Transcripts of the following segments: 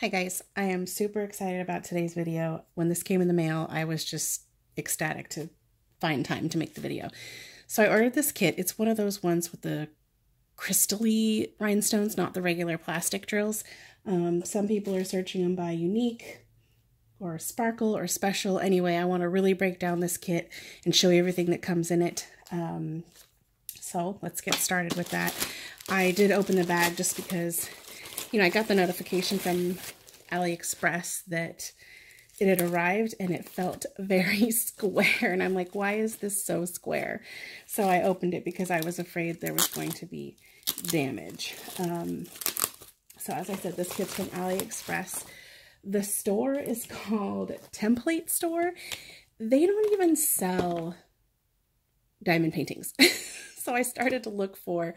Hi guys, I am super excited about today's video. When this came in the mail, I was just ecstatic to find time to make the video. So I ordered this kit. It's one of those ones with the crystally rhinestones, not the regular plastic drills. Um, some people are searching them by unique or sparkle or special. Anyway, I want to really break down this kit and show you everything that comes in it. Um, so let's get started with that. I did open the bag just because you know, I got the notification from AliExpress that it had arrived and it felt very square. And I'm like, why is this so square? So I opened it because I was afraid there was going to be damage. Um, so as I said, this kit's from AliExpress. The store is called Template Store. They don't even sell diamond paintings. so I started to look for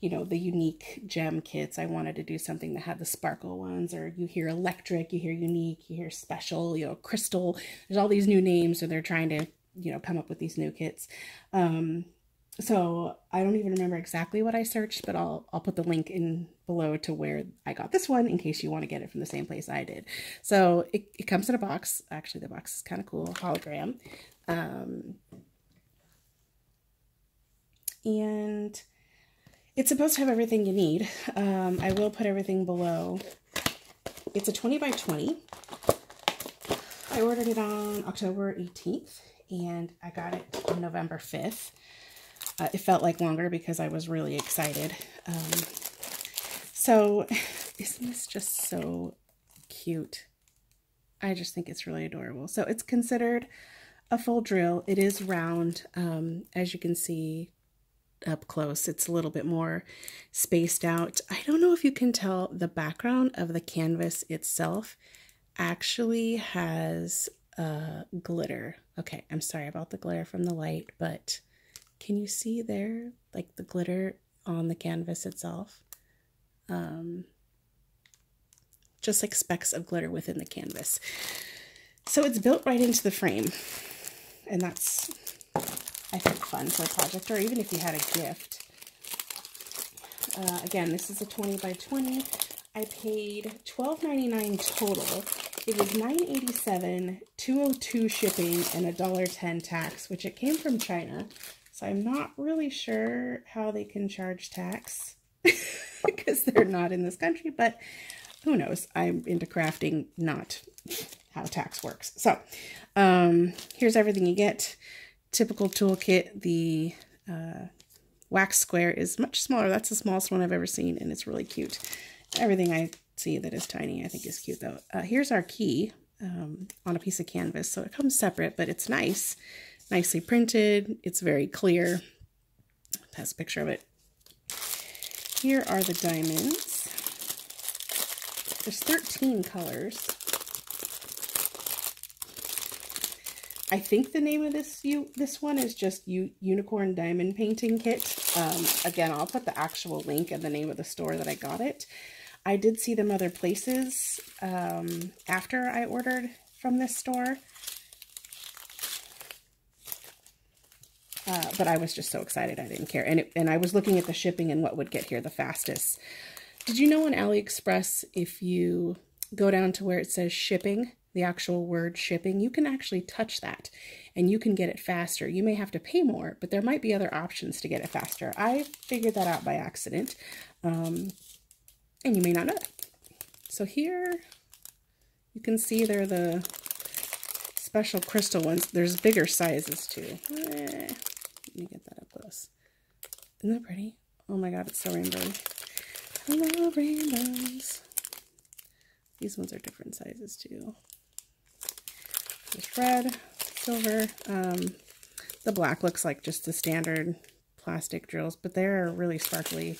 you know, the unique gem kits. I wanted to do something that had the sparkle ones, or you hear electric, you hear unique, you hear special, you know, crystal. There's all these new names, so they're trying to, you know, come up with these new kits. Um, so I don't even remember exactly what I searched, but I'll I'll put the link in below to where I got this one in case you want to get it from the same place I did. So it, it comes in a box. Actually, the box is kind of cool, hologram. Um, and it's supposed to have everything you need. Um, I will put everything below. It's a 20 by 20. I ordered it on October 18th and I got it on November 5th. Uh, it felt like longer because I was really excited. Um, so isn't this just so cute? I just think it's really adorable. So it's considered a full drill. It is round. Um, as you can see, up close. It's a little bit more spaced out. I don't know if you can tell the background of the canvas itself actually has uh, glitter. Okay, I'm sorry about the glare from the light, but can you see there, like the glitter on the canvas itself? Um, just like specks of glitter within the canvas. So it's built right into the frame, and that's I think, fun for a project, or even if you had a gift. Uh, again, this is a 20 by 20. I paid $12.99 total. It was $9.87, $2.02 shipping, and $1.10 tax, which it came from China. So I'm not really sure how they can charge tax because they're not in this country, but who knows? I'm into crafting, not how tax works. So um, here's everything you get typical toolkit, the uh, wax square is much smaller. That's the smallest one I've ever seen, and it's really cute. Everything I see that is tiny I think is cute, though. Uh, here's our key um, on a piece of canvas. So it comes separate, but it's nice. Nicely printed. It's very clear. Has a picture of it. Here are the diamonds. There's 13 colors. I think the name of this you this one is just U Unicorn Diamond Painting Kit. Um, again, I'll put the actual link and the name of the store that I got it. I did see them other places um, after I ordered from this store. Uh, but I was just so excited I didn't care. And, it, and I was looking at the shipping and what would get here the fastest. Did you know on AliExpress, if you go down to where it says shipping, the actual word shipping, you can actually touch that and you can get it faster. You may have to pay more, but there might be other options to get it faster. I figured that out by accident, um, and you may not know that. So here you can see they're the special crystal ones. There's bigger sizes too. Let me get that up close. Isn't that pretty? Oh my god, it's so rainbow. Hello, rainbows. These ones are different sizes too. There's red, silver. Um, the black looks like just the standard plastic drills, but they're really sparkly.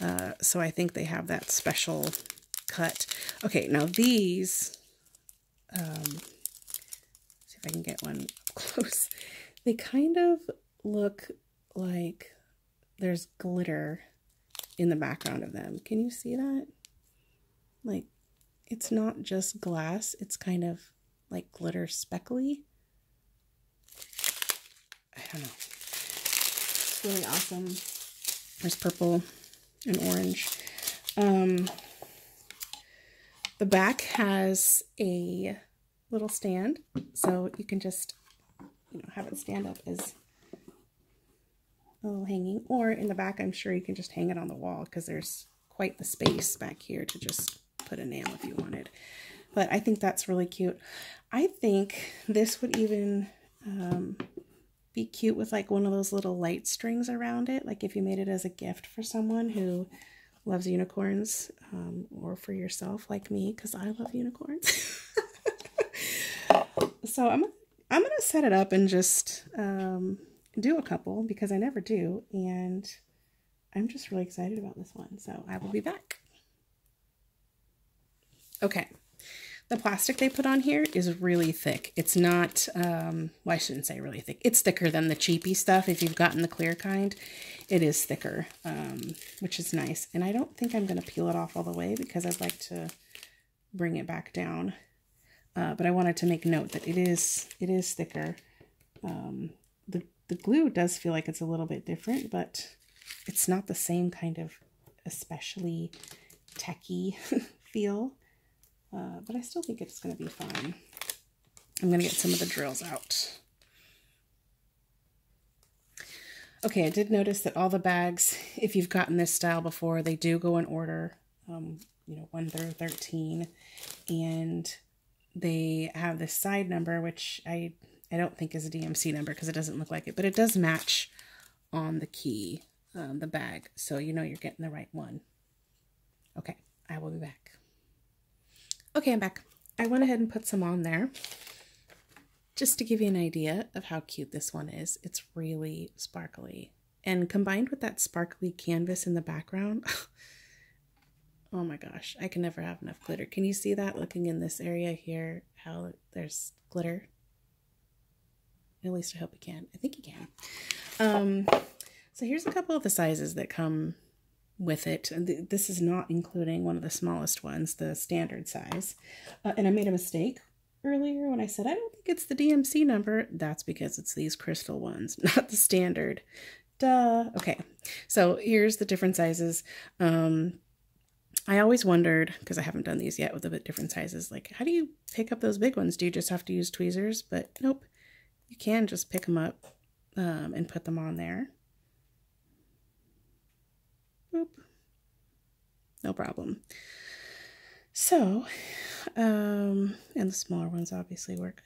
Uh, so I think they have that special cut. Okay, now these, um, see if I can get one close. They kind of look like there's glitter in the background of them. Can you see that? Like, it's not just glass, it's kind of like glitter speckly. I don't know. It's really awesome. There's purple and orange. Um, The back has a little stand, so you can just you know have it stand up as a little hanging, or in the back, I'm sure you can just hang it on the wall because there's quite the space back here to just put a nail if you wanted. But I think that's really cute. I think this would even um, be cute with like one of those little light strings around it. Like if you made it as a gift for someone who loves unicorns um, or for yourself like me because I love unicorns. so I'm, I'm going to set it up and just um, do a couple because I never do. And I'm just really excited about this one. So I will be back. Okay. The plastic they put on here is really thick. It's not, um, well, I shouldn't say really thick. It's thicker than the cheapy stuff. If you've gotten the clear kind, it is thicker, um, which is nice. And I don't think I'm going to peel it off all the way because I'd like to bring it back down. Uh, but I wanted to make note that it is, it is thicker. Um, the, the glue does feel like it's a little bit different, but it's not the same kind of especially techy feel. Uh, but I still think it's going to be fine. I'm going to get some of the drills out. Okay, I did notice that all the bags, if you've gotten this style before, they do go in order, um, you know, 1 through 13. And they have this side number, which I, I don't think is a DMC number because it doesn't look like it, but it does match on the key, um, the bag. So you know you're getting the right one. Okay, I will be back. Okay, I'm back. I went ahead and put some on there just to give you an idea of how cute this one is. It's really sparkly. And combined with that sparkly canvas in the background, oh my gosh, I can never have enough glitter. Can you see that looking in this area here, how there's glitter? At least I hope you can. I think you can. Um, so here's a couple of the sizes that come with it. And this is not including one of the smallest ones, the standard size. Uh, and I made a mistake earlier when I said I don't think it's the DMC number. That's because it's these crystal ones, not the standard. Duh. Okay, so here's the different sizes. Um, I always wondered, because I haven't done these yet with the different sizes, like how do you pick up those big ones? Do you just have to use tweezers? But nope, you can just pick them up um, and put them on there. Boop. No problem. So, um, and the smaller ones obviously work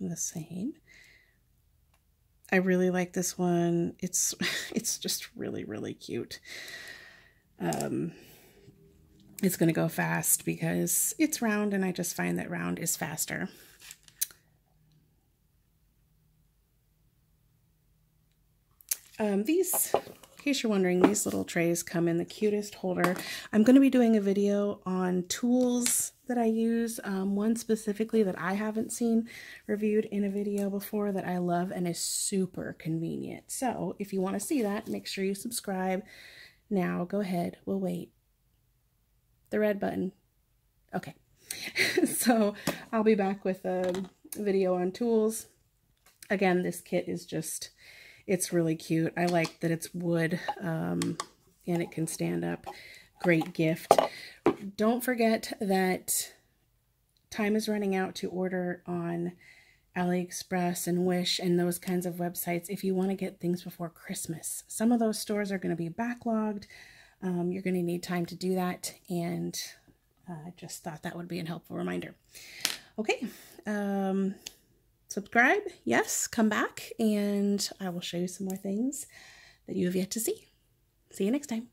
the same. I really like this one. It's it's just really really cute. Um, it's going to go fast because it's round and I just find that round is faster. Um, these in case you're wondering, these little trays come in the cutest holder. I'm going to be doing a video on tools that I use. Um, one specifically that I haven't seen reviewed in a video before that I love and is super convenient. So if you want to see that, make sure you subscribe. Now go ahead. We'll wait. The red button. Okay. so I'll be back with a video on tools. Again, this kit is just it's really cute. I like that it's wood um, and it can stand up. Great gift. Don't forget that time is running out to order on AliExpress and Wish and those kinds of websites if you want to get things before Christmas. Some of those stores are going to be backlogged. Um, you're going to need time to do that and I uh, just thought that would be a helpful reminder. Okay, um, subscribe, yes, come back, and I will show you some more things that you have yet to see. See you next time.